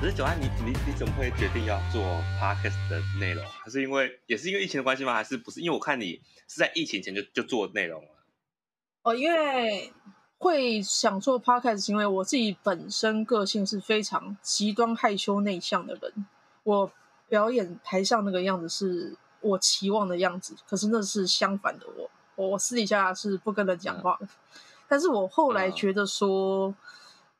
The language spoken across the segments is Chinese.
可是九安，你你你怎么会决定要做 podcast 的内容？还是因为也是因为疫情的关系吗？还是不是？因为我看你是在疫情前就就做内容了。哦，因为会想做 podcast，因为我自己本身个性是非常极端害羞内向的人。我表演台上那个样子是我期望的样子，可是那是相反的我。我私底下是不跟人讲话的，但是我后来觉得说，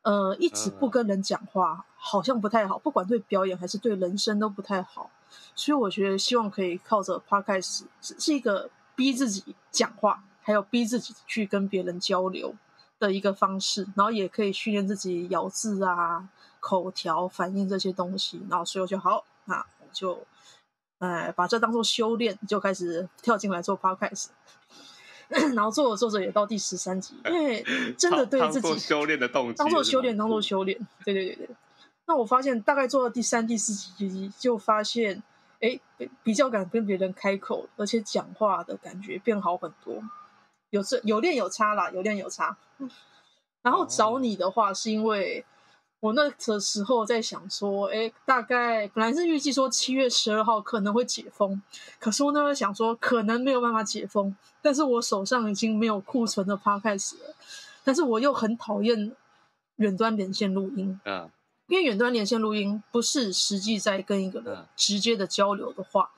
呃，一直不跟人讲话好像不太好，不管对表演还是对人生都不太好。所以我觉得希望可以靠着 podcast 是是一个逼自己讲话，还有逼自己去跟别人交流的一个方式，然后也可以训练自己咬字啊、口条、反应这些东西。然后所以我就好，那我就，哎，把这当做修炼，就开始跳进来做 podcast。然后做着做着也到第十三集，因为真的对自己修炼的动机，当做修炼，当做修炼。对对对对。那我发现大概做到第三、第四集，就发现，哎，比较敢跟别人开口，而且讲话的感觉变好很多。有这有练有差啦，有练有差。然后找你的话，是因为。我那个时候在想说，哎，大概本来是预计说七月十二号可能会解封，可是我那时候想说可能没有办法解封，但是我手上已经没有库存的 podcast 了，但是我又很讨厌远端连线录音，嗯，因为远端连线录音不是实际在跟一个人直接的交流的话，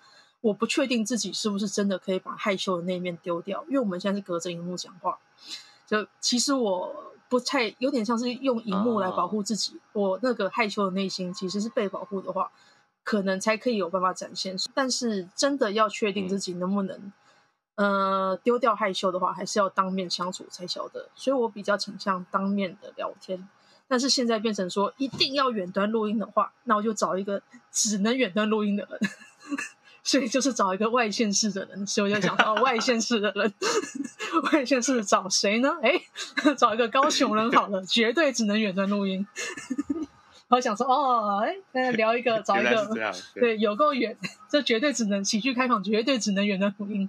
我不确定自己是不是真的可以把害羞的那一面丢掉，因为我们现在是隔着荧幕讲话，就其实我。不太有点像是用荧幕来保护自己，我那个害羞的内心其实是被保护的话，可能才可以有办法展现。但是真的要确定自己能不能，呃，丢掉害羞的话，还是要当面相处才晓得。所以我比较倾向当面的聊天。但是现在变成说一定要远端录音的话，那我就找一个只能远端录音的人。所以就是找一个外县市的人，所以我就想到 外县市的人，外县市找谁呢？哎，找一个高雄人好了，绝对只能远端录音。我想说，哦，哎，聊一个，找一个，对，有够远，这绝对只能喜剧开场，绝对只能远端录音。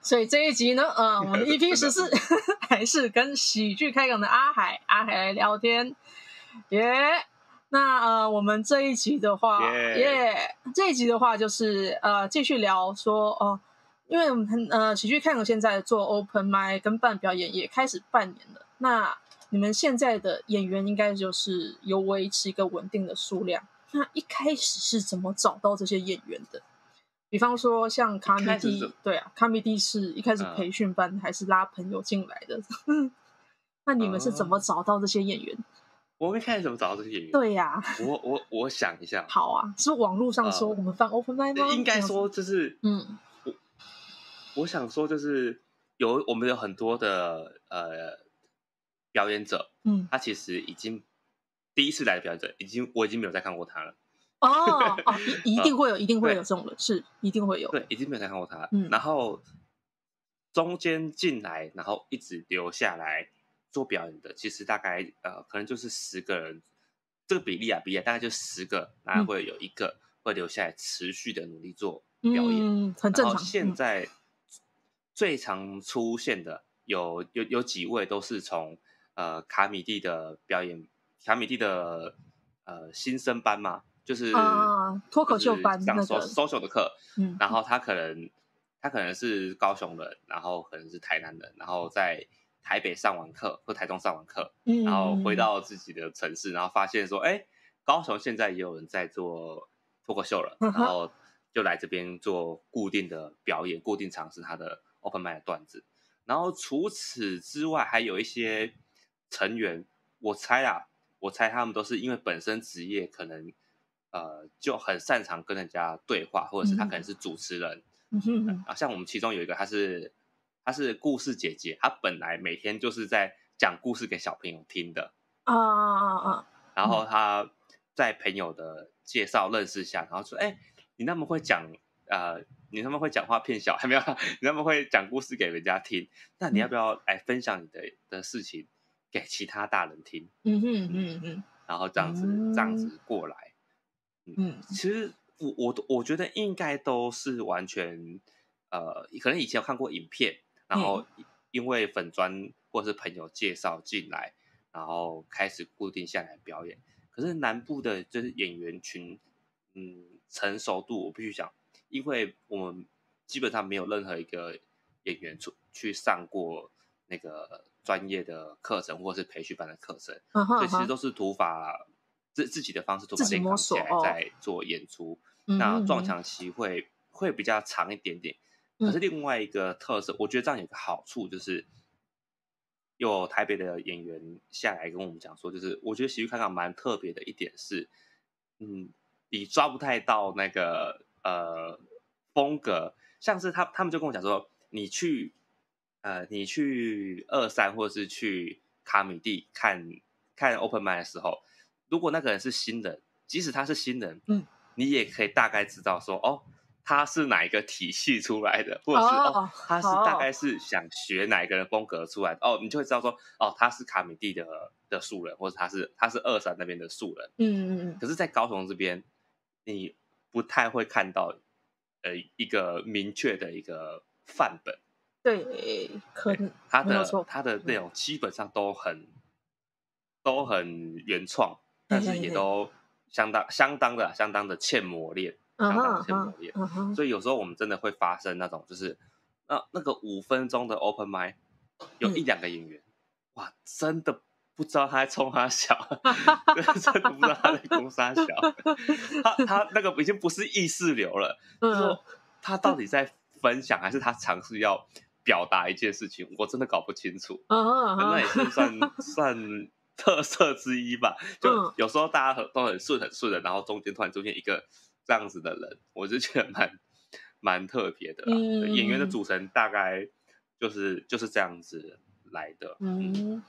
所以这一集呢，呃，我们 EP 十四还是跟喜剧开港的阿海，阿海来聊天，耶。那呃，我们这一集的话，耶，这一集的话就是呃，继续聊说哦，因为我们呃，喜剧看我现在做 open m i 跟办表演也开始半年了。那你们现在的演员应该就是有维持一个稳定的数量。那一开始是怎么找到这些演员的？比方说像卡米蒂，对啊，卡米蒂是一开始培训班还是拉朋友进来的？那你们是怎么找到这些演员？我们开始怎么找到这些演员？对呀，我我我想一下。好啊，是网络上说我们放 open m i 吗？应该说就是嗯，我我想说就是有我们有很多的呃表演者，嗯，他其实已经第一次来的表演者，已经我已经没有再看过他了。哦哦，一一 定会有，一定会有这种人，是一定会有。对，已经没有再看过他。嗯，然后中间进来，然后一直留下来。做表演的其实大概呃，可能就是十个人，这个比例啊，比例大概就十个，然后会有一个会留下来持续的努力做表演，很正常。现在最常出现的有有有几位都是从呃卡米蒂的表演，卡米蒂的呃新生班嘛，就是脱口秀班那个 social 的课，嗯，然后他可能他可能是高雄人，然后可能是台南人，然后在。台北上完课或台中上完课，然后回到自己的城市，然后发现说，哎，高雄现在也有人在做脱口秀了，然后就来这边做固定的表演，固定尝试他的 open m i 的段子。然后除此之外，还有一些成员，我猜啊，我猜他们都是因为本身职业可能呃就很擅长跟人家对话，或者是他可能是主持人，啊，像我们其中有一个他是。她是故事姐姐，她本来每天就是在讲故事给小朋友听的啊啊啊！然后她在朋友的介绍认识下，然后说：“哎，你那么会讲，呃，你那么会讲话骗小孩 没有？你那么会讲故事给人家听，那你要不要来分享你的的事情给其他大人听？”嗯哼嗯嗯，然后这样子这样子过来，嗯，其实我我我觉得应该都是完全，呃，可能以前有看过影片。然后因为粉砖或是朋友介绍进来，然后开始固定下来表演。可是南部的就是演员群，嗯，成熟度我必须讲，因为我们基本上没有任何一个演员出去上过那个专业的课程或是培训班的课程，所以其实都是土法自自己的方式土法练钢起来在做演出。那撞墙期会会比较长一点点。可是另外一个特色，我觉得这样有个好处就是。有台北的演员下来跟我们讲说，就是我觉得喜剧看港蛮特别的一点是，嗯，你抓不太到那个呃风格，像是他他们就跟我讲说，你去呃你去二三或者是去卡米蒂看看 open m i 的时候，如果那个人是新人，即使他是新人，嗯，你也可以大概知道说哦。他是哪一个体系出来的，或者是哦，他是大概是想学哪一个人风格出来的哦，你就会知道说哦，他是卡米蒂的的素人，或者他是他是二三那边的素人，嗯嗯嗯。可是，在高雄这边，你不太会看到呃一个明确的一个范本，对，可能他的他的内容基本上都很都很原创，但是也都相当相当的相当的欠磨练。相当先磨练，所以有时候我们真的会发生那种，就是那那个五分钟的 open mic，有一两个演员，哇，真的不知道他在冲他笑，真的不知道他在攻哈小，他他那个已经不是意识流了，就是说他到底在分享还是他尝试要表达一件事情，我真的搞不清楚。那也是算 算特色之一吧。就有时候大家都很顺很顺的，然后中间突然出现一个。这样子的人，我是觉得蛮蛮特别的。演员的组成大概就是就是这样子来的。嗯，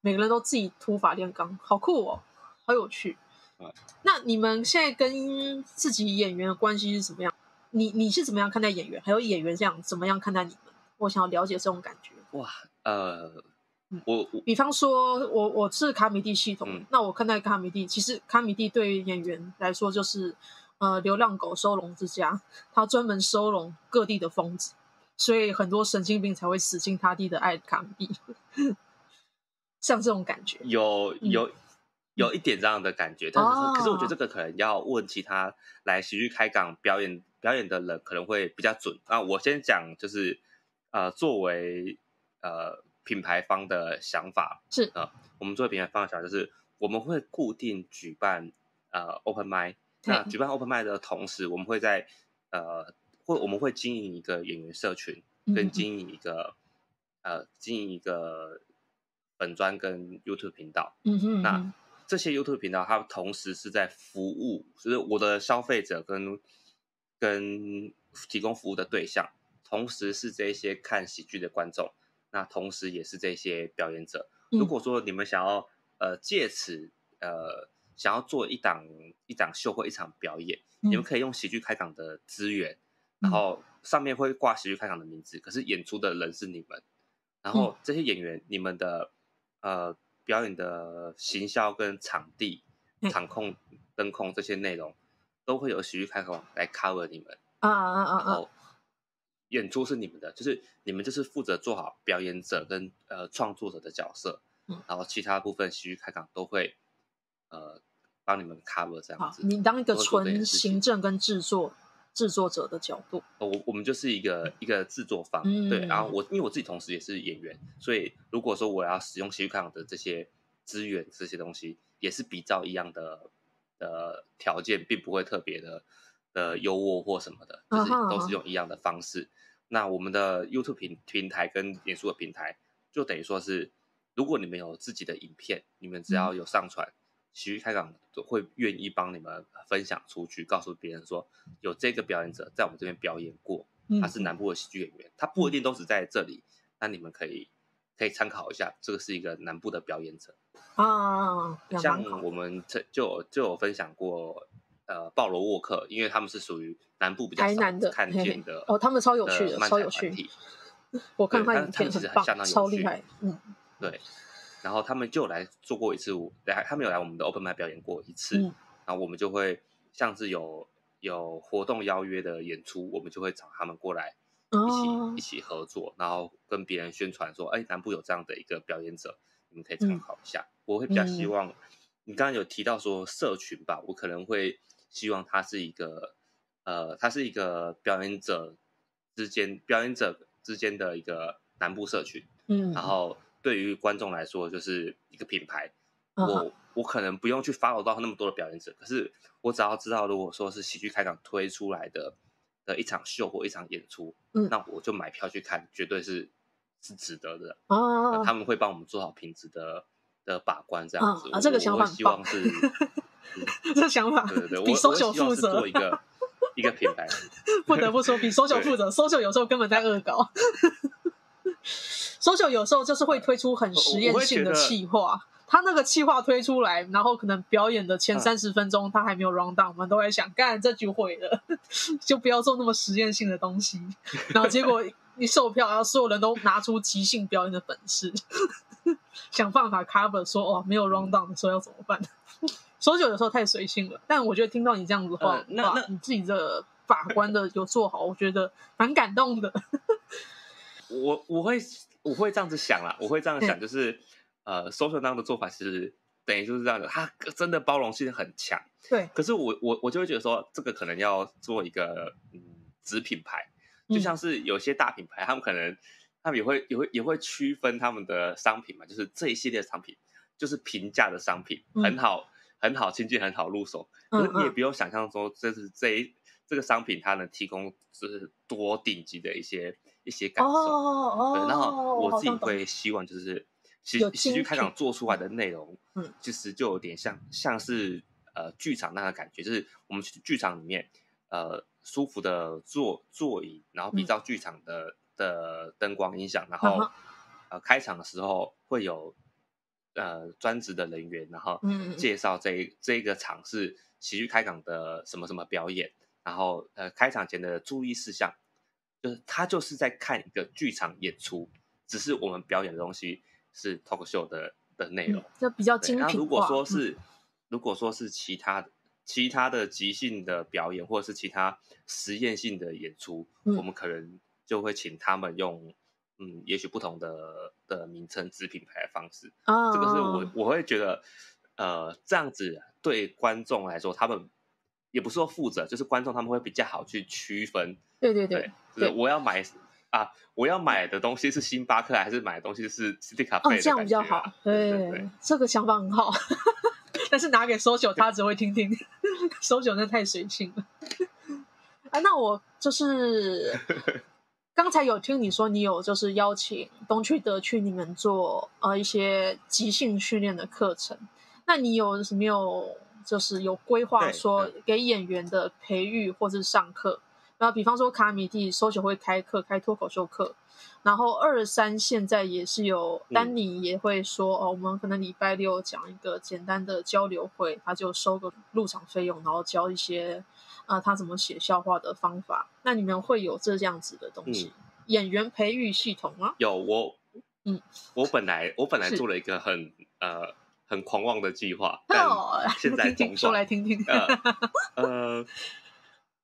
每个人都自己突法炼钢，好酷哦，好有趣。那你们现在跟自己演员的关系是什么样？你你是怎么样看待演员？还有演员这样怎么样看待你们？我想要了解这种感觉。哇，呃，我比方说，我我是卡米蒂系统，那我看待卡米蒂，其实卡米蒂对于演员来说就是。呃，流浪狗收容之家，它专门收容各地的疯子，所以很多神经病才会死心塌地的爱卡米蒂，像这种感觉，有有有一点这样的感觉，但是可是我觉得这个可能要问其他来喜剧开港表演表演的人可能会比较准。啊。我先讲就是呃，作为呃品牌方的想法是。呃，我们作为品牌方的想法就是我们会固定举办呃 open m i 那举办 open m i 的同时，我们会在呃，会我们会经营一个演员社群，跟经营一个呃，经营一个本专跟 YouTube 频道。嗯哼。那这些 YouTube 频道，它同时是在服务，就是我的消费者跟跟提供服务的对象，同时是这些看喜剧的观众，那同时也是这些表演者。如果说你们想要呃借此呃。想要做一档一档秀或一场表演，你们可以用喜剧开港的资源，然后上面会挂喜剧开港的名字，可是演出的人是你们，然后这些演员你们的呃表演的行销跟场地、场控、灯控这些内容，都会有喜剧开港来 cover 你们啊啊啊！然后演出是你们的，就是你们就是负责做好表演者跟呃创作者的角色，然后其他部分喜剧开港都会呃。帮你们 cover 这样子，你当一个纯行政跟制作制作者的角度，我我们就是一个一个制作方，对。然后我因为我自己同时也是演员，所以如果说我要使用喜剧场的这些资源这些东西，也是比较一样的的条件，并不会特别的的优渥或什么的，就是都是用一样的方式。那我们的 YouTube 平平台跟演出的平台，就等于说是，如果你们有自己的影片，你们只要有上传。喜剧开港都会愿意帮你们分享出去，告诉别人说有这个表演者在我们这边表演过，他是南部的喜剧演员，他不一定都只在这里，那你们可以可以参考一下，这个是一个南部的表演者啊。像我们就就有分享过，呃，鲍罗沃克，因为他们是属于南部比较少看见的哦，他们超有趣的，超有趣。我看他影片很棒，超厉害，嗯，对。然后他们就来做过一次，来他们有来我们的 Open m i 表演过一次，然后我们就会像是有有活动邀约的演出，我们就会找他们过来一起一起合作，然后跟别人宣传说，哎，南部有这样的一个表演者，你们可以参考一下。我会比较希望你刚刚有提到说社群吧，我可能会希望它是一个，呃，它是一个表演者之间表演者之间的一个南部社群，嗯，然后对于观众来说就是一个品牌，我我可能不用去 follow 到那么多的表演者，可是我只要知道，如果说是喜剧开港推出来的的一场秀或一场演出，嗯，那我就买票去看，绝对是是值得的，哦，他们会帮我们做好品质的。的把关这样子啊，这个想法希望是 这想法，对对对，比搜九负责做一个一个品牌，不得不说比搜九 负责，搜九有时候根本在恶搞，搜九有时候就是会推出很实验性的企划，他那个企划推出来，然后可能表演的前三十分钟他还没有 round down，我们都在想，干这局毁了，就不要做那么实验性的东西，然后结果一售票，然后所有人都拿出即兴表演的本事。想办法 cover 说哦，没有 round down 的时候要怎么办？说久有时候太随性了，但我觉得听到你这样子的话，那那你自己的把关的有做好，我觉得蛮感动的。我我会我会这样子想啦，我会这样想，就是呃，social 当的做法其实等于就是这样的，它真的包容性很强。对，可是我我我就会觉得说，这个可能要做一个嗯子品牌，就像是有些大品牌，他们可能。他们也会也会也会区分他们的商品嘛，就是这一系列商品就是平价的商品，很好很好亲近，很好入手。嗯，你也不用想象说这是这一这个商品它能提供就是多顶级的一些一些感受。哦哦对，然后我自己会希望就是喜喜剧开场做出来的内容，嗯，其实就有点像像是呃剧场那个感觉，就是我们剧场里面呃舒服的座座椅，然后比照剧场的。的灯光音响，然后呃开场的时候会有呃专职的人员，然后介绍这这个场是喜剧开港的什么什么表演，然后呃开场前的注意事项，就是他就是在看一个剧场演出，只是我们表演的东西是 talk show 的的内容，就比较精品那。如果说是如果说是其他其他的即兴的表演，或者是其他实验性的演出，我们可能。就会请他们用，嗯，也许不同的的名称、子品牌的方式。啊，这个是我我会觉得，呃，这样子对观众来说，他们也不是说负责，就是观众他们会比较好去区分。对对对，对，我要买啊，我要买的东西是星巴克，还是买的东西是 City 咖啡？这样比较好。对，这个想法很好，但是拿给搜九，他只会听听。搜九那太随性了。啊，那我就是。刚才有听你说，你有就是邀请东区德去你们做呃一些即兴训练的课程，那你有什么有就是有规划说给演员的培育或是上课？然后比方说卡米蒂收学会开课开脱口秀课，然后二三现在也是有丹尼也会说哦，我们可能礼拜六讲一个简单的交流会，他就收个入场费用，然后教一些。啊，他怎么写笑话的方法？那你们会有这样子的东西？演员培育系统吗？有我，嗯，我本来我本来做了一个很呃很狂妄的计划，但现在说来听听。呃，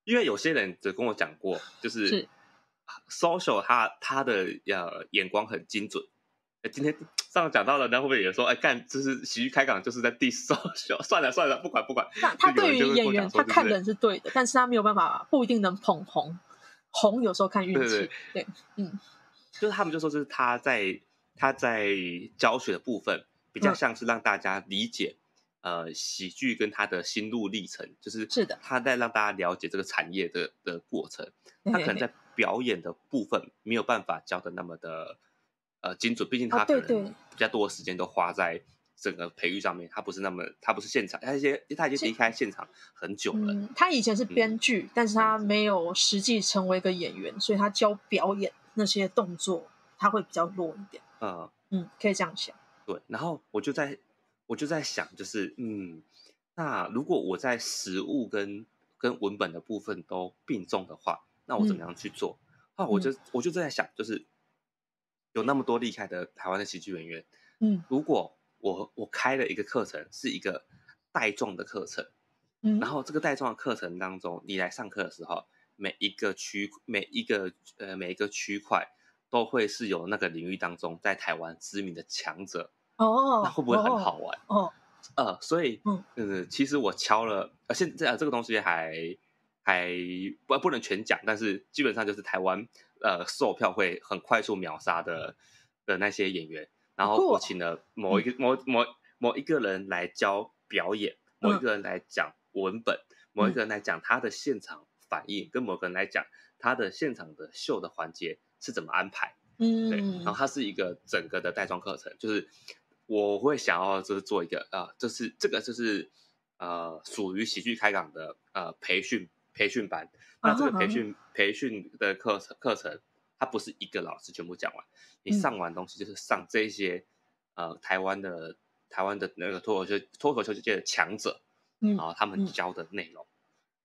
因为有些人只跟我讲过，就是，social 他他的呃眼光很精准。今天上讲到了，那会不会也说，哎，干，就是喜剧开港，就是在第收秀，算了算了，不管不管。那他对于演员，他看人是对的，但是他没有办法，不一定能捧红。红有时候看运气。对，嗯，就是他们就说，就是他在他在教学的部分，比较像是让大家理解，呃，喜剧跟他的心路历程，就是是的，他在让大家了解这个产业的的过程。他可能在表演的部分没有办法教的那么的。呃，精准，毕竟他可能比较多的时间都花在整个培育上面，他不是那么，他不是现场，他一些他已经离开现场很久了。他以前是编剧，但是他没有实际成为一个演员，所以他教表演那些动作，他会比较弱一点。嗯嗯，可以这样想。对，然后我就在我就在想，就是嗯，那如果我在实物跟跟文本的部分都并重的话，那我怎么样去做？啊，我就我就在想，就是。有那么多厉害的台湾的喜剧演员，嗯，如果我我开了一个课程，是一个带状的课程，嗯，然后这个带状的课程当中，你来上课的时候，每一个区每一个呃每一个区块都会是有那个领域当中在台湾知名的强者，哦，那会不会很好玩？哦，呃，所以嗯，其实我敲了，呃，现在这个东西还还不不能全讲，但是基本上就是台湾呃售票会很快速秒杀的的那些演员，然后我请了某一个某某某一个人来教表演，某一个人来讲文本，某一个人来讲他的现场反应，跟某个人来讲他的现场的秀的环节是怎么安排。嗯，对，然后它是一个整个的带妆课程，就是我会想要就是做一个呃，就是这个就是呃属于喜剧开港的呃培训培训班。那这个培训培训的课程课程，它不是一个老师全部讲完，你上完东西就是上这些呃台湾的台湾的那个脱口秀脱口秀界的强者，然后他们教的内容，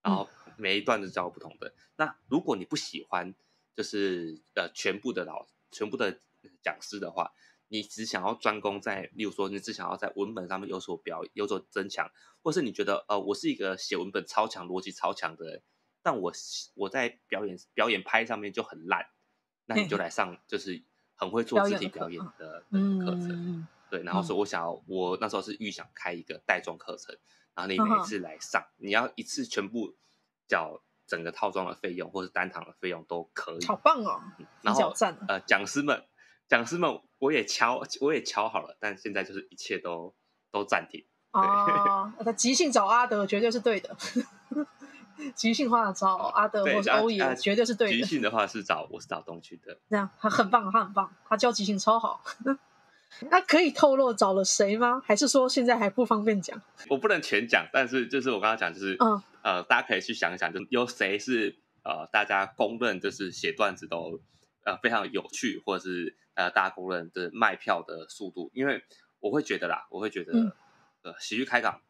然后每一段都教不同的。那如果你不喜欢，就是呃全部的老。全部的讲师的话，你只想要专攻在，例如说，你只想要在文本上面有所表有所增强，或是你觉得，呃，我是一个写文本超强、逻辑超强的人，但我我在表演表演拍上面就很烂，那你就来上就是很会做肢体表演的课程，对。然后说，我想要，我那时候是预想开一个带妆课程，然后你每次来上，你要一次全部缴。整个套装的费用或是单堂的费用都可以，好棒哦！然后呃，讲师们，讲师们，我也敲，我也敲好了，但现在就是一切都都暂停。哦，他即兴找阿德 绝对是对的，即兴话找阿德或者欧野绝对是对的。即兴的话是找我是找东区的，这样他很棒，他很棒，他教即兴超好。那可以透露找了谁吗？还是说现在还不方便讲？我不能全讲，但是就是我刚刚讲，就是嗯呃，大家可以去想一想，就有谁是呃大家公认就是写段子都呃非常有趣，或者是呃大家公认的卖票的速度。因为我会觉得啦，我会觉得呃喜剧开港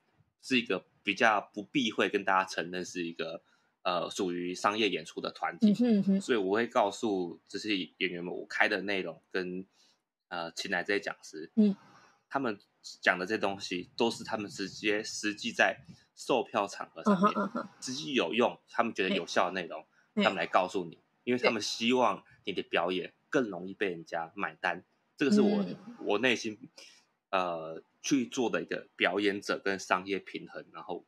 是一个比较不避讳跟大家承认是一个呃属于商业演出的团体，所以我会告诉这些演员们，我开的内容跟。呃，请来这些讲师，嗯，他们讲的这些东西都是他们直接实际在售票场合上面实际有用，他们觉得有效的内容，他们来告诉你，因为他们希望你的表演更容易被人家买单。这个是我我内心呃去做的一个表演者跟商业平衡，然后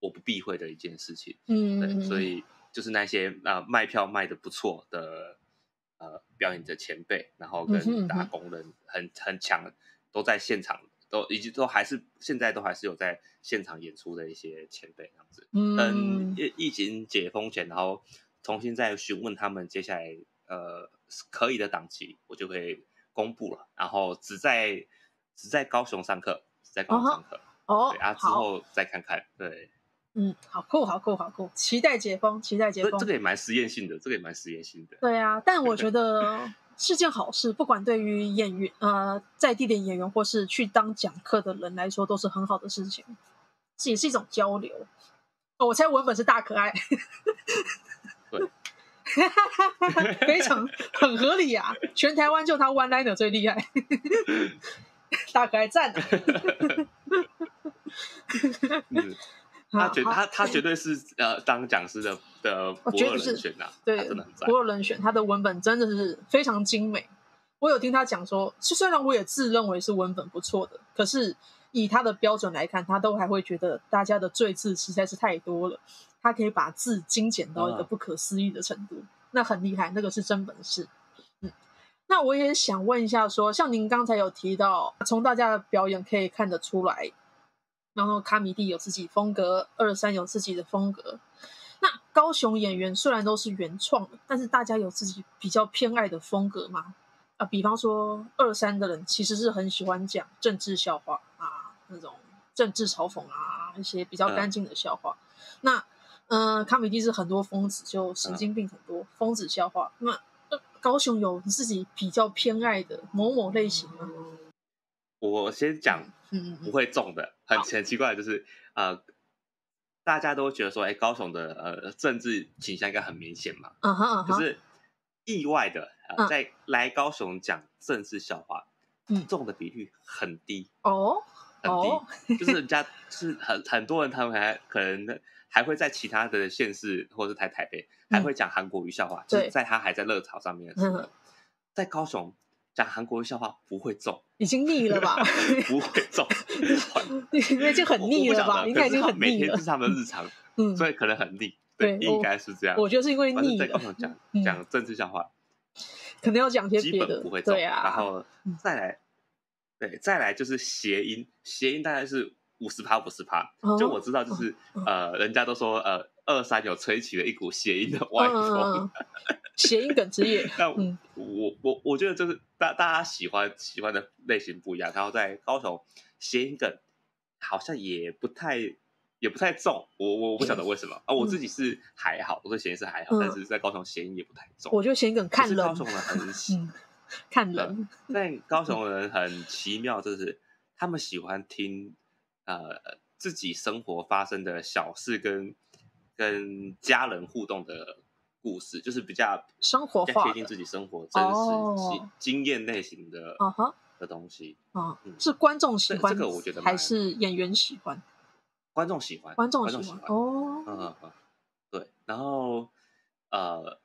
我不避讳的一件事情。嗯，对，所以就是那些啊卖票卖的不错的。呃，表演的前辈，然后跟打工人很很强，都在现场，都以及都还是现在都还是有在现场演出的一些前辈这样子。嗯，疫疫情解封前，然后重新再询问他们接下来呃可以的档期，我就会公布了。然后只在只在高雄上课，只在高雄上课哦，啊之后再看看对。嗯，好酷，好酷，好酷！期待解封，期待解封。这个也蛮实验性的，这个也蛮实验性的。对啊，但我觉 得是件好事，不管对于演员呃在地的演员，或是去当讲课的人来说，都是很好的事情。这也是一种交流。哦，我猜文本是大可爱。对，非常很合理啊！全台湾就他 One Liner 最厉害，大可爱赞。他绝他他绝对是呃当讲师的的不二人选呐，对，真的很不二人选。他的文本真的是非常精美。我有听他讲说，虽然我也自认为是文本不错的，可是以他的标准来看，他都还会觉得大家的赘字实在是太多了。他可以把字精简到一个不可思议的程度，那很厉害，那个是真本事。嗯，那我也想问一下，说像您刚才有提到，从大家的表演可以看得出来。然后卡米蒂有自己风格，二三有自己的风格。那高雄演员虽然都是原创的，但是大家有自己比较偏爱的风格吗？啊，比方说二三的人其实是很喜欢讲政治笑话啊，那种政治嘲讽啊，一些比较干净的笑话。那嗯，卡米蒂是很多疯子，就神经病很多疯子笑话。那高雄有自己比较偏爱的某某类型吗？我先讲。不会中的，很很奇怪，就是呃，大家都觉得说，哎，高雄的呃政治倾向应该很明显嘛，嗯哼，可是意外的，在来高雄讲政治笑话，嗯，中的比率很低哦，很低，就是人家是很很多人，他们还可能还会在其他的县市或者是台台北，还会讲韩国语笑话，就是在他还在热潮上面的时候，在高雄讲韩国笑话不会中，已经腻了吧？不会中，因为就很腻了吧？应该已经很腻了。每天是他们日常，嗯，所以可能很腻。对，应该是这样。我觉得是因为腻了。在高雄讲讲政治笑话，可能要讲些别的，不会中。然后再来，对，再来就是谐音，谐音大概是五十趴五十趴。就我知道，就是呃，人家都说呃。二三有吹起了一股谐音的歪风，谐音梗之夜。但我我我觉得就是大大家喜欢喜欢的类型不一样。然后在高雄，谐音梗好像也不太也不太重。我我不晓得为什么啊，我自己是还好，我说谐音是还好，但是在高雄谐音也不太重。我觉得谐音梗看人，高雄人很喜看人。但高雄人很奇妙，就是他们喜欢听呃自己生活发生的小事跟。跟家人互动的故事，就是比较生活化、贴近自己生活真实经经验类型的的东西。嗯，是观众喜欢这个，我觉得还是演员喜欢。观众喜欢，观众喜欢哦。嗯嗯，对。然后呃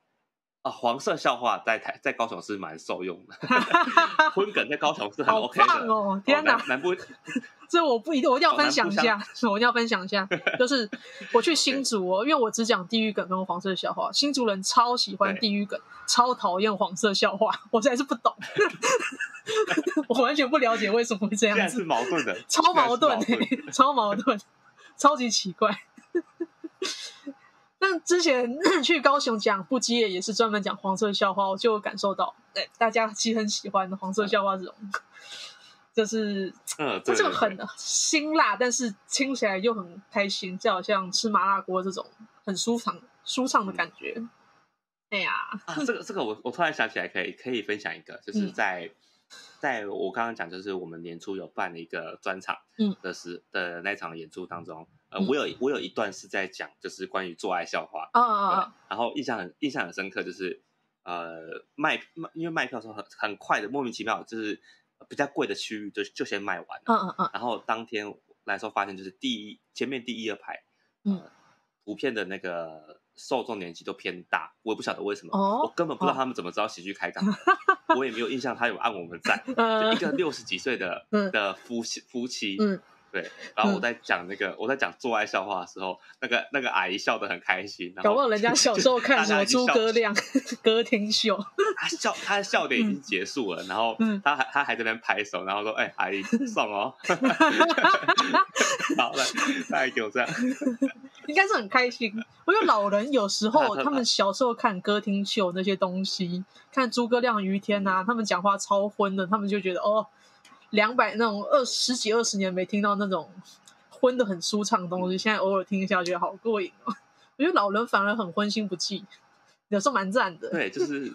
啊，黄色笑话在台在高雄是蛮受用的，荤梗在高雄是很 OK 的哦。天哪，南部。这我不一定，我一定要分享一下。我一定要分享一下，就是我去新竹哦，因为我只讲地狱梗跟黄色笑话。新竹人超喜欢地狱梗，超讨厌黄色笑话。我实在是不懂，我完全不了解为什么会这样子，是矛盾的，超矛盾，超矛盾，超级奇怪。但之前 去高雄讲不羁也是专门讲黄色笑话，我就感受到，哎大家其实很喜欢黄色笑话这种。就是，嗯，这个很辛辣，但是听起来又很开心，就好像吃麻辣锅这种很舒畅、舒畅的感觉。哎呀，啊，这个这个，我我突然想起来，可以可以分享一个，就是在在我刚刚讲，就是我们年初有办了一个专场，嗯，的时的那场演出当中，呃，我有我有一段是在讲，就是关于做爱笑话，啊啊啊，然后印象很印象很深刻，就是呃卖卖，因为卖票时候很很快的，莫名其妙就是。比较贵的区域就就先卖完了，嗯嗯嗯，然后当天来说发现就是第一前面第一二排，嗯，图片的那个受众年纪都偏大，我也不晓得为什么，我根本不知道他们怎么知道喜剧开港，我也没有印象他有按我们赞，就一个六十几岁的的夫妻夫妻，嗯。对，然后我在讲那个，我在讲做爱笑话的时候，那个那个阿姨笑得很开心。搞不好人家小时候看什么诸葛亮 歌厅秀，他笑他的笑点已经结束了，然后他还他还在那边拍手，然后说：“哎，阿姨送哦。”好了，大概就这样，应该是很开心。我觉得老人有时候他们小时候看歌厅秀那些东西，看诸葛亮、于天呐，他们讲话超荤的，他们就觉得哦。两百那种二十几二十年没听到那种荤的很舒畅的东西，现在偶尔听一下，觉得好过瘾哦。我觉得老人反而很荤心不忌，有时候蛮赞的。对，就是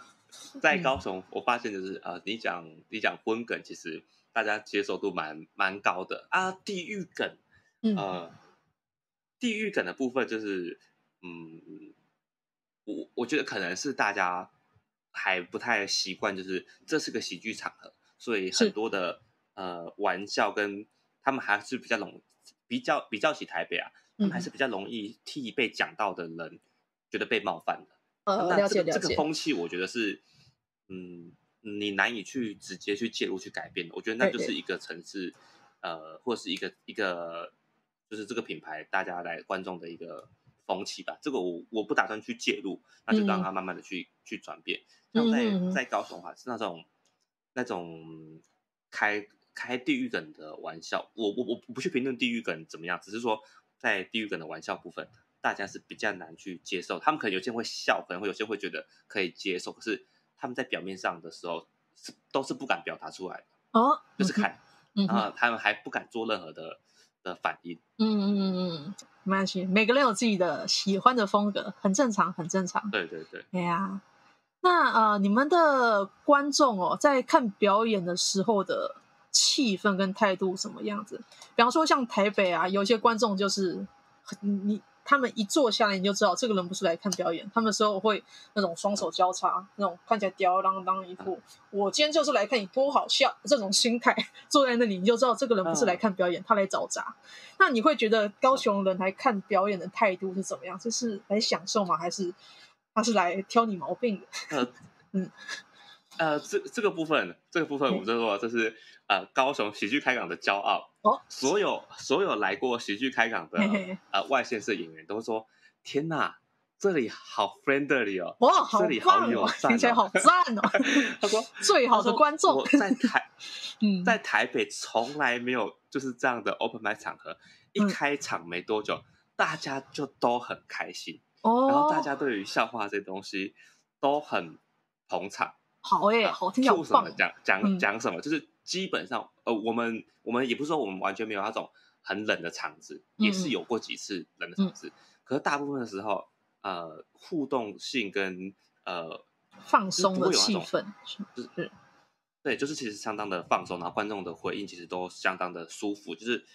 在 高雄，我发现就是呃，你讲你讲荤梗，其实大家接受度蛮蛮高的啊。地狱梗，呃，地狱梗的部分就是，嗯，我我觉得可能是大家还不太习惯，就是这是个喜剧场合，所以很多的。呃，玩笑跟他们还是比较容比较比较起台北啊，他们还是比较容易替被讲到的人觉得被冒犯的。呃，了解了解。这个风气，我觉得是，嗯，你难以去直接去介入去改变的。我觉得那就是一个城市，呃，或是一个一个，就是这个品牌大家来观众的一个风气吧。这个我我不打算去介入，那就让它慢慢的去去转变。像在在高雄话是那种那种开。开地狱梗的玩笑，我我我不去评论地狱梗怎么样，只是说在地狱梗的玩笑部分，大家是比较难去接受。他们可能有些会笑，可能会有些会觉得可以接受，可是他们在表面上的时候是都是不敢表达出来的哦，就是看，然后他们还不敢做任何的的反应。嗯嗯嗯嗯，没关系，每个人有自己的喜欢的风格，很正常，很正常。对对对，对呀。那呃，你们的观众哦，在看表演的时候的。气氛跟态度什么样子？比方说像台北啊，有些观众就是你他们一坐下来你就知道这个人不是来看表演，他们时候会那种双手交叉，那种看起来吊儿郎当一副，我今天就是来看你多好笑这种心态，坐在那里你就知道这个人不是来看表演，他来找茬。那你会觉得高雄人来看表演的态度是怎么样？就是来享受吗？还是他是来挑你毛病的？嗯。呃，这这个部分，这个部分我们就说这是呃高雄喜剧开港的骄傲哦。所有所有来过喜剧开港的呃外县市演员都说：天哪！这里好 friendly 哦，哇，这里好友善，听起来好赞哦。他说 最好的观众在台，在台北从来没有就是这样的 open mic 场合，一开场没多久，大家就都很开心，哦，然后大家对于笑话这东西都很捧场，好哎，好听好棒，讲讲讲什么，就是基本上呃，我们我们也不是说我们完全没有那种很冷的场子，也是有过几次冷的场子，可是大部分的时候。呃，互动性跟呃放松的气氛，就是。对，就是其实相当的放松，然后观众的回应其实都相当的舒服，就是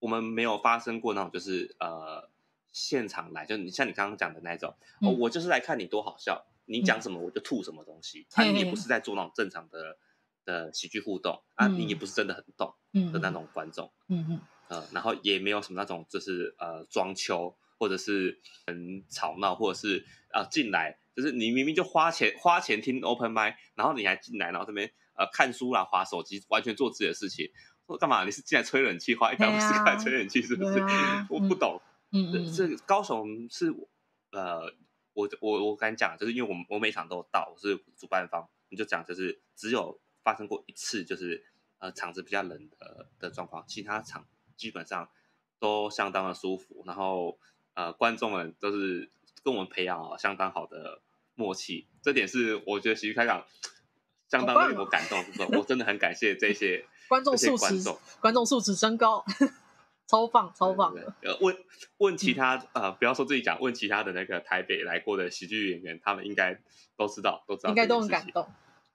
我们没有发生过那种就是呃现场来，就你像你刚刚讲的那种，哦，我就是来看你多好笑，你讲什么我就吐什么东西，啊，你也不是在做那种正常的的喜剧互动啊，你也不是真的很懂的那种观众，嗯嗯，呃，然后也没有什么那种就是呃装秋。或者是很吵闹，或者是啊进来，就是你明明就花钱花钱听 open m i 然后你还进来，然后这边呃看书啦、划手机，完全做自己的事情，说干嘛？你是进来吹冷气，花一百五十块吹冷气是不是？我不懂。嗯嗯，这高雄是呃，我我我敢讲，就是因为我们我每场都有到，我是主办方，你就讲就是只有发生过一次，就是呃场子比较冷的的状况，其他场基本上都相当的舒服，然后。呃，观众们都是跟我们培养了相当好的默契，这点是我觉得喜剧开场相当令我感动。我真的很感谢这些 观众素质，观众素质真高，超棒，超棒的。问问其他呃，不要说自己讲，问其他的那个台北来过的喜剧演员，他们应该都知道，都知道，应该都很感动。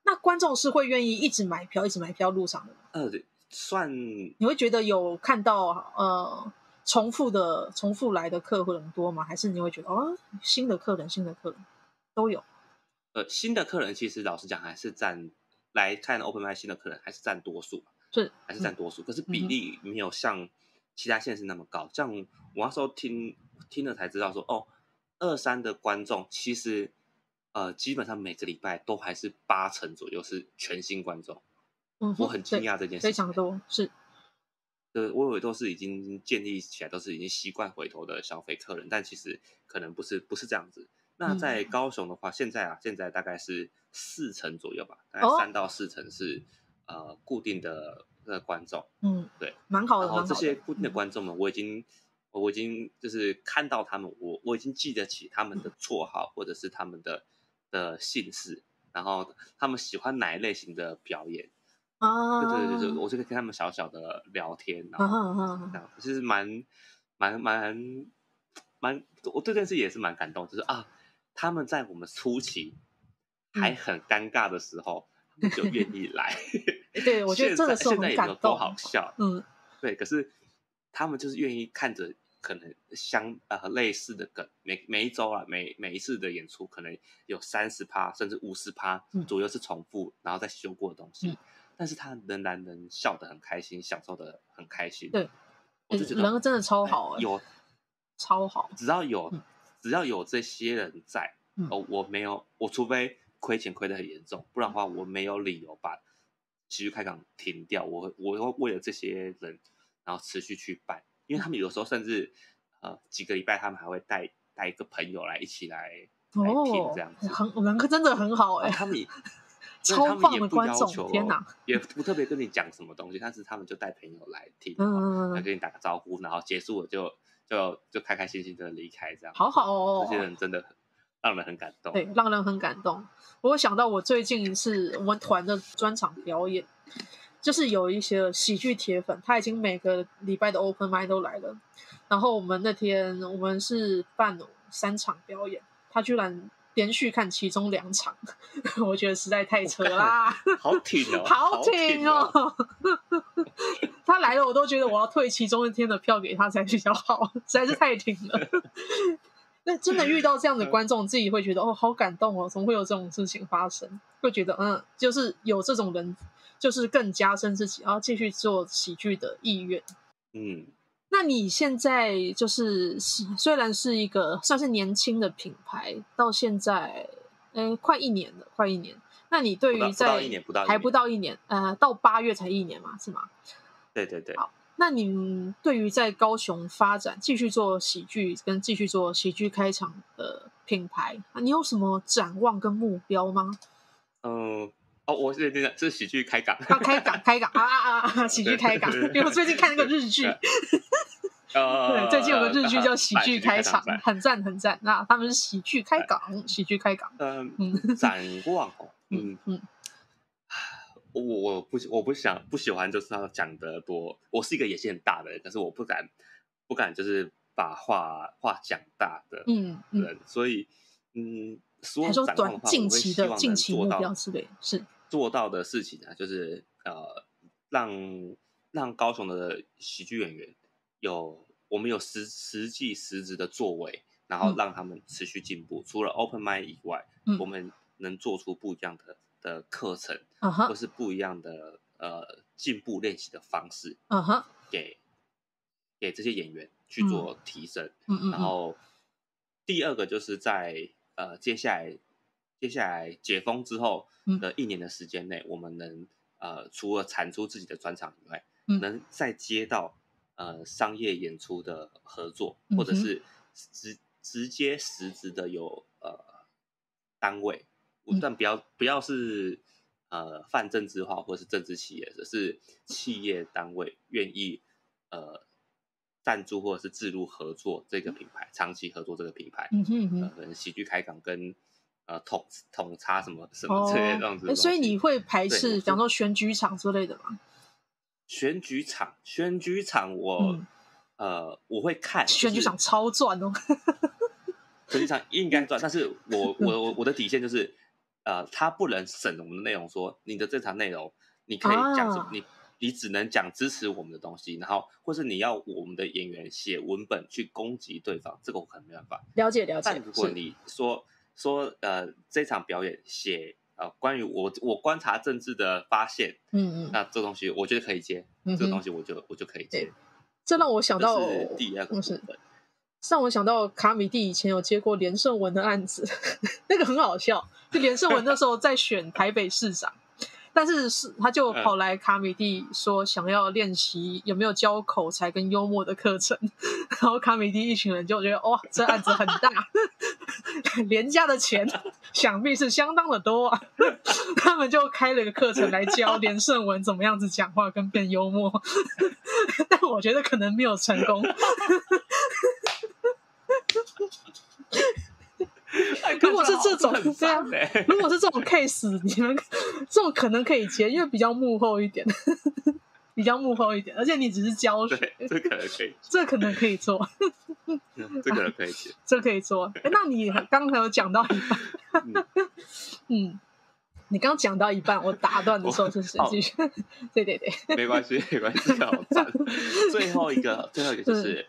那观众是会愿意一直买票，一直买票入场的吗？呃，算你会觉得有看到呃。重复的、重复来的客户人多吗？还是你会觉得哦，新的客人、新的客人都有？呃，新的客人其实老实讲，还是占来看 Open m i 新的客人还是占多数，是还是占多数。可是比例没有像其他县市那么高。这样我那时候听听了才知道说，哦，二三的观众其实呃，基本上每个礼拜都还是八成左右是全新观众。嗯，我很惊讶这件事，非常多是。呃，我以为都是已经建立起来，都是已经习惯回头的消费客人，但其实可能不是，不是这样子。那在高雄的话，现在啊，现在大概是四成左右吧，大概三到四成是呃固定的的观众。嗯，对，蛮好的。然后这些固定的观众们，我已经我已经就是看到他们，我我已经记得起他们的绰号或者是他们的的姓氏，然后他们喜欢哪一类型的表演。啊，对对对对，我就可以跟他们小小的聊天，然后这样，其实蛮蛮蛮蛮，我对这件事也是蛮感动，就是啊，他们在我们初期还很尴尬的时候，他们就愿意来。对，我觉得这个现在也没有多好笑，嗯，对，可是他们就是愿意看着可能相呃类似的梗，每每一周啊，每每一次的演出可能有三十趴甚至五十趴左右是重复，然后再修过的东西。但是他仍然能笑得很开心，享受的很开心。对，我就觉得人真的超好，有超好。只要有只要有这些人在，哦，我没有，我除非亏钱亏得很严重，不然的话，我没有理由把喜剧开港停掉。我我会为了这些人，然后持续去办，因为他们有时候甚至呃几个礼拜，他们还会带带一个朋友来一起来来听这样子。很人真的很好哎，他们。超棒的观众，天哪！也不特别跟你讲什么东西，但是他们就带朋友来听，嗯来跟你打个招呼，然后结束了就就就开开心心的离开，这样。好好哦，这些人真的很让人很感动。对，让人很感动。我想到我最近是我们团的专场表演，就是有一些喜剧铁粉，他已经每个礼拜的 open m i d 都来了。然后我们那天我们是办三场表演，他居然。连续看其中两场，我觉得实在太扯啦！好挺哦，好挺哦！他来了，我都觉得我要退其中一天的票给他才比较好，实在是太挺了。那真的遇到这样的观众，自己会觉得哦，好感动哦！怎么会有这种事情发生？会觉得嗯，就是有这种人，就是更加深自己，然后继续做喜剧的意愿。嗯。那你现在就是虽然是一个算是年轻的品牌，到现在嗯，快一年了，快一年。那你对于在还不到一年，呃，到八月才一年嘛，是吗？对对对。好，那你对于在高雄发展，继续做喜剧跟继续做喜剧开场的品牌，你有什么展望跟目标吗？嗯，哦，我是这个是喜剧开港，开港开港啊啊啊！喜剧开港，因为我最近看那个日剧。对，最近有个日剧叫《喜剧开场》，很赞很赞。那他们是喜剧开港，喜剧开港。嗯，展望，嗯嗯，我我不我不想不喜欢就是要讲得多。我是一个野心很大的人，但是我不敢不敢就是把话话讲大的嗯人，所以嗯，说展望的话，近期的近期目标是的，是做到的事情啊，就是呃，让让高雄的喜剧演员。有我们有实实际实质的作为，然后让他们持续进步。除了 open mind 以外，我们能做出不一样的的课程，或是不一样的呃进步练习的方式，给给这些演员去做提升。嗯然后第二个就是在呃接下来接下来解封之后的一年的时间内，我们能呃除了产出自己的专场以外，能再接到。呃，商业演出的合作，或者是直直接实质的有呃单位，但不要不要是呃泛政治化或者是政治企业，而是企业单位愿意呃赞助或者是自入合作这个品牌，长期合作这个品牌，嗯哼可能喜剧开港跟呃统统差什么什么这些样子，所以你会排斥，比方说选举场之类的吗？选举场，选举场，我呃，我会看选举场超赚哦。选举场应该赚，但是我我我的底线就是，呃，他不能审我们的内容，说你的这场内容你可以讲什么，你你只能讲支持我们的东西，然后或是你要我们的演员写文本去攻击对方，这个我可能没办法。了解了解。但如果你说说呃这场表演写。呃，关于我我观察政治的发现，嗯嗯，那这东西我觉得可以接，这个东西我就我就可以接。这让我想到第二个是，让我想到卡米蒂以前有接过连胜文的案子，那个很好笑，就连胜文那时候在选台北市长。但是是他就跑来卡米蒂说想要练习有没有教口才跟幽默的课程，然后卡米蒂一群人就觉得哇这案子很大，廉价的钱想必是相当的多啊，他们就开了个课程来教连胜文怎么样子讲话跟变幽默，但我觉得可能没有成功。如果是这种这样，如果是这种 case，你们 这种可能可以接，因为比较幕后一点，比较幕后一点，而且你只是教学，这可能可以，这可能可以做，这可能可以接，这可以做。哎，那你刚才有讲到一半，嗯，你刚讲到一半，我打断的时候是实际，对对对，没关系，没关系，好赞。最后一个，最后一个就是，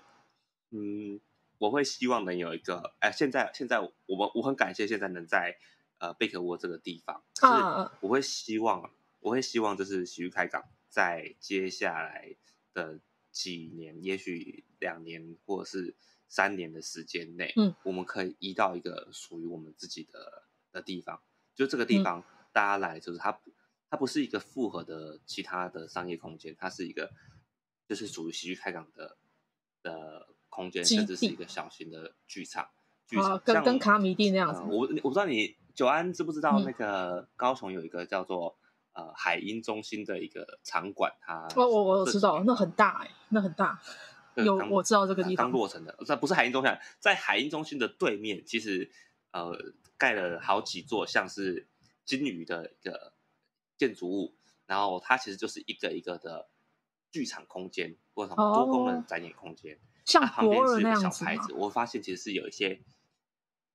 嗯。我会希望能有一个，哎，现在现在我们我很感谢现在能在呃贝壳窝这个地方，是我会希望，我会希望就是喜剧开港在接下来的几年，也许两年或者是三年的时间内，嗯，我们可以移到一个属于我们自己的的地方，就这个地方大家来，就是它它不是一个复合的其他的商业空间，它是一个就是属于喜剧开港的的。空间甚至是一个小型的剧场，剧场跟跟卡米蒂那样子。我我不知道你久安知不知道那个高雄有一个叫做呃海音中心的一个场馆，它我我我知道，那很大哎，那很大。有我知道这个地方刚落成的，这不是海音中心，在海音中心的对面，其实呃盖了好几座像是金鱼的一个建筑物，然后它其实就是一个一个的剧场空间，或者多功能展演空间。像旁边是小牌子，我发现其实是有一些，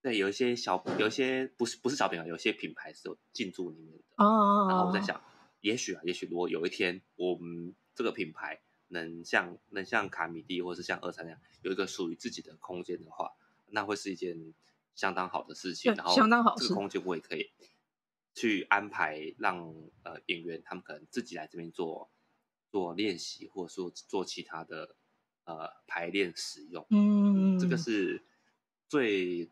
对，有一些小，有一些不是不是小品牌，有些品牌是有进驻里面的。哦。然后我在想，也许啊，也许如果有一天我们这个品牌能像能像卡米蒂或是像二三那样有一个属于自己的空间的话，那会是一件相当好的事情。然后相当好，这个空间我也可以去安排，让呃演员他们可能自己来这边做做练习，或者说做其他的。呃，排练使用，嗯，这个是最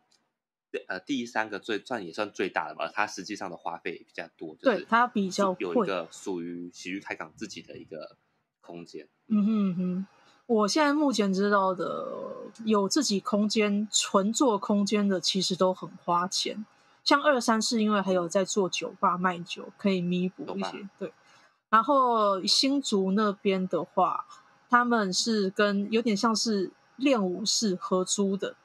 呃第三个最算也算最大的吧，它实际上的花费比较多，对它比较有一个属于喜剧开港自己的一个空间。嗯哼哼，我现在目前知道的有自己空间纯做空间的，其实都很花钱。像二三是因为还有在做酒吧卖酒，可以弥补一些。对，然后新竹那边的话，他们是跟有点像是练舞室合租的，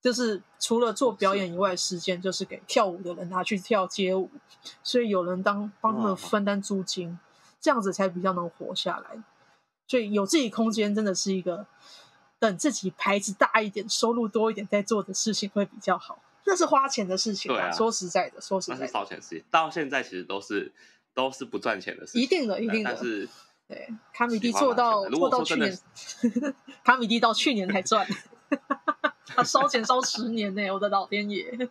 就是除了做表演以外，时间就是给跳舞的人拿去跳街舞，所以有人当帮他们分担租金，这样子才比较能活下来。所以有自己空间真的是一个等自己牌子大一点、收入多一点再做的事情会比较好。那是花钱的事情，对啊。说实在的，说实在，那是烧钱事情。到现在其实都是都是不赚钱的事情，一定的，一定的。但是，对，卡米蒂做到做到去年，卡米蒂到去年才赚，他烧钱烧十年呢，我的老天爷！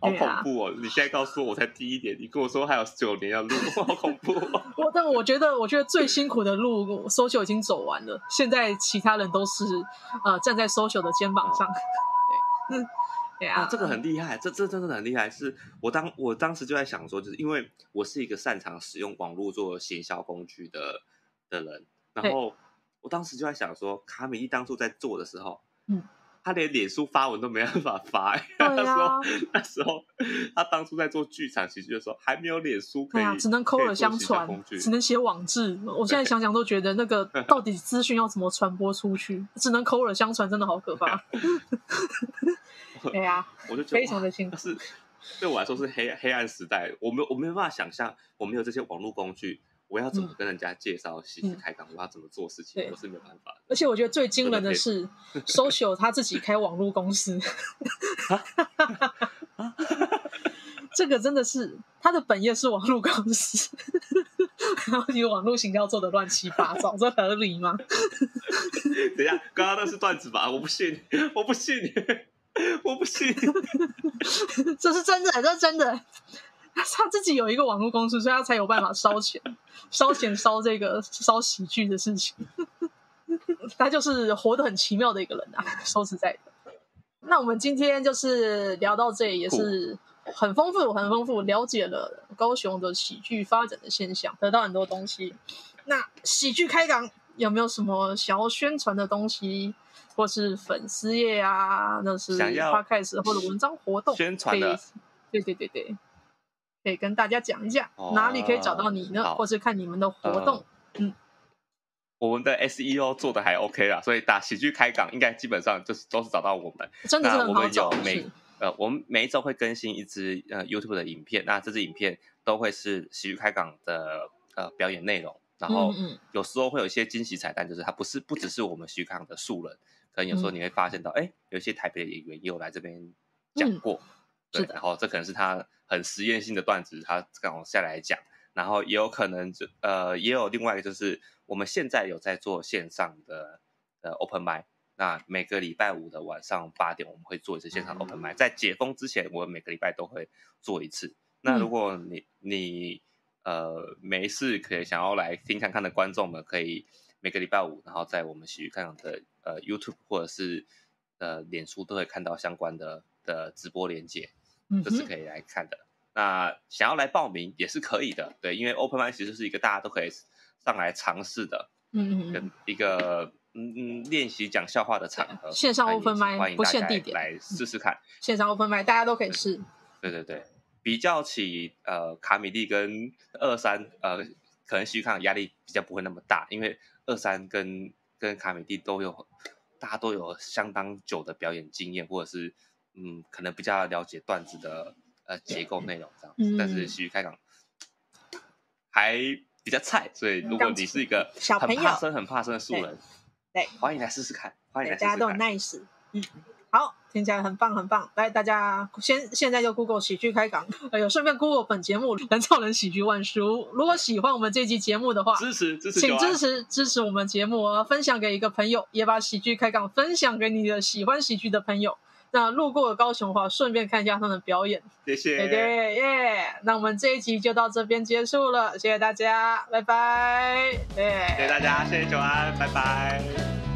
好恐怖哦！你现在告诉我，我才第一点，你跟我说还有九年要录，好恐怖！我但我觉得，我觉得最辛苦的路，social 已经走完了，现在其他人都是呃站在 social 的肩膀上。对，对啊，这个很厉害，这这真的很厉害。是我当我当时就在想说，就是因为我是一个擅长使用网络做行销工具的的人，然后我当时就在想说，卡米一当初在做的时候，嗯。他连脸书发文都没办法发，那时候那时候他当初在做剧场喜剧的时候，还没有脸书可以，只能口耳相传，只能写网志。我现在想想都觉得，那个 到底资讯要怎么传播出去？只能口耳相传，真的好可怕。对呀，我就觉得非常的辛苦。是对我来说是黑黑暗时代，我没有我没有办法想象，我没有这些网络工具。我要怎么跟人家介绍喜剧开港？我要怎么做事情？我是没有办法。而且我觉得最惊人的是，social 他自己开网络公司，这个真的是他的本业是网络公司，然后你网络行销做的乱七八糟，这合理吗？等一下，刚刚那是段子吧？我不信，我不信，我不信，这是真的，这是真的。他自己有一个网络公司，所以他才有办法烧钱、烧钱、烧这个烧喜剧的事情。他就是活得很奇妙的一个人啊！说实在的，那我们今天就是聊到这，也是很丰富、很丰富，了解了高雄的喜剧发展的现象，得到很多东西。那喜剧开港有没有什么想要宣传的东西，或是粉丝页啊，那是发开始或者文章活动宣传的？对对对对。可以跟大家讲一下哪里可以找到你呢？或是看你们的活动。嗯，我们的 SEO 做的还 OK 啦，所以打喜剧开港应该基本上就是都是找到我们。真的是很好找。每呃，我们每一周会更新一支呃 YouTube 的影片，那这支影片都会是喜剧开港的呃表演内容。然后有时候会有一些惊喜彩蛋，就是它不是不只是我们徐康的素人，可能有时候你会发现到，哎，有一些台北的演员也有来这边讲过。对，然后这可能是他很实验性的段子，他刚好下来讲，然后也有可能就呃，也有另外一个就是我们现在有在做线上的呃 open m i 那每个礼拜五的晚上八点我们会做一次线上 open m i 在解封之前，我们每个礼拜都会做一次。那如果你你呃没事可以想要来听看看的观众们，可以每个礼拜五，然后在我们喜剧看场的呃 YouTube 或者是呃脸书都会看到相关的的直播连接。这是可以来看的。那想要来报名也是可以的，对，因为 Open i 其实是一个大家都可以上来尝试的，嗯嗯，一个嗯嗯练习讲笑话的场合。线上 Open i 不限地点，来试试看。线上 Open i 大家都可以试。对对对，比较起呃卡米蒂跟二三，呃，可能喜剧看压力比较不会那么大，因为二三跟跟卡米蒂都有，大家都有相当久的表演经验，或者是。嗯，可能比较了解段子的呃结构内容这样子，但是喜剧开港还比较菜，所以如果你是一个很怕生、很怕生的素人，对，欢迎来试试看，欢迎来大家都很 nice，嗯，好，听起来很棒很棒，来大家先现在就 Google 喜剧开港，哎呦，顺便 Google 本节目人造人喜剧万书，如果喜欢我们这期节目的话，支持支持，请支持支持我们节目，分享给一个朋友，也把喜剧开港分享给你的喜欢喜剧的朋友。那路过高雄的话，顺便看一下他们的表演。谢谢，对对耶！那我们这一集就到这边结束了，谢谢大家，拜拜。谢谢大家，谢谢九安，拜拜。